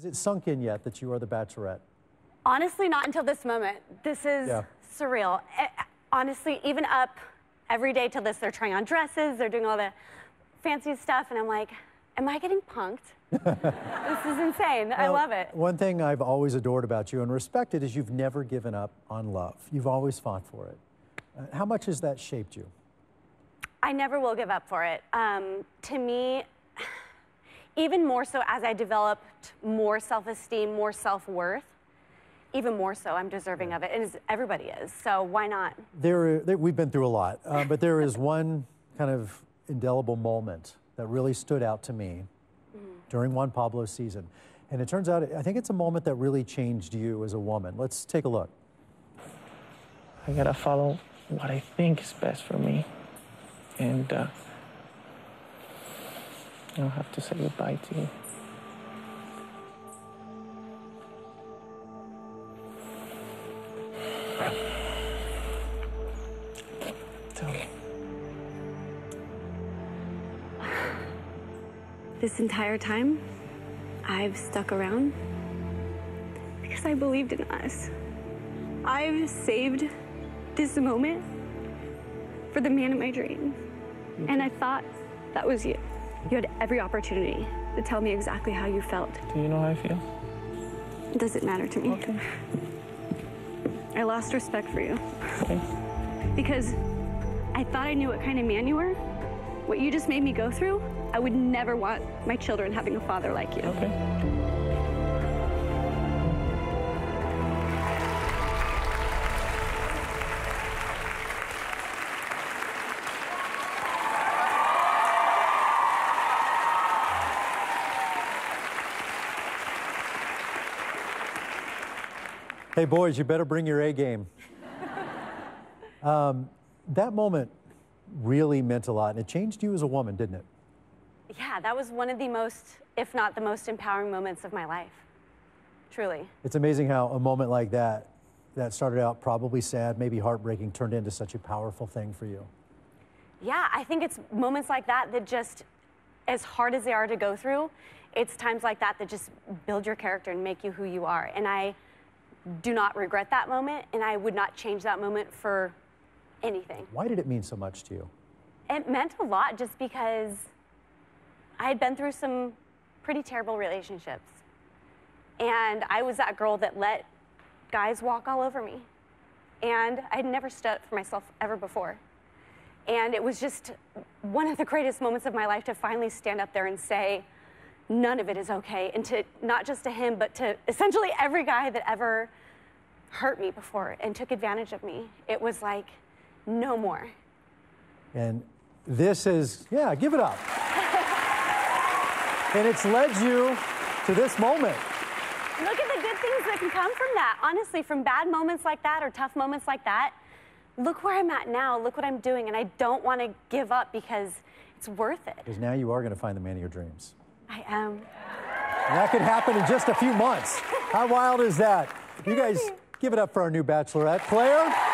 Has it sunk in yet that you are the bachelorette? Honestly, not until this moment. This is Yeah. surreal. Eh, honestly, even up every day till this, they're trying on dresses, they're doing all the fancy stuff, and I'm like, am I getting punked? this is insane. I love it. One thing I've always adored about you and respected is you've never given up on love. You've always fought for it. Uh, how much has that shaped you? I never will give up for it. Um, to me, even more so as I developed more self esteem, more self worth, even more so, I'm deserving of it. And as everybody is. So why not? There, there we've been through a lot, uh, but there is one kind of indelible moment that really stood out to me during Juan Pablo's season. And it turns out, I think it's a moment that really changed you as a woman. Let's take a look. I gotta follow what I think is best for me. And uh, I'll have to say goodbye to you. Tell me. This entire time, I've stuck around because I believed in us. I've saved this moment for the man of my dreams. And I thought that was you. You had every opportunity to tell me exactly how you felt. Do you know how I feel? Does it matter to me. Okay. I lost respect for you Okay. because I thought I knew what kind of man you were. What you just made me go through, I would never want my children having a father like you. Okay. Hey, boys, you better bring your A game. um, that moment really meant a lot, and it changed you as a woman, didn't it? Yeah, that was one of the most, if not the most empowering moments of my life. Truly. It's amazing how a moment like that, that started out probably sad, maybe heartbreaking, turned into such a powerful thing for you. Yeah, I think it's moments like that that just, as hard as they are to go through, it's times like that that just build your character and make you who you are. And I do not regret that moment, and I would not change that moment for anything. Why did it mean so much to you? It meant a lot just because I had been through some pretty terrible relationships. And I was that girl that let guys walk all over me. And I had never stood up for myself ever before. And it was just one of the greatest moments of my life to finally stand up there and say, none of it is okay. And to not just to him, but to essentially every guy that ever hurt me before and took advantage of me. It was like, no more. And this is, yeah, give it up. and it's led you to this moment. Look at the good things that can come from that. Honestly, from bad moments like that or tough moments like that, look where I'm at now. Look what I'm doing. And I don't want to give up because it's worth it. Because now you are going to find the man of your dreams. I am. And that could happen in just a few months. How wild is that? You guys give it up for our new bachelorette, Clare.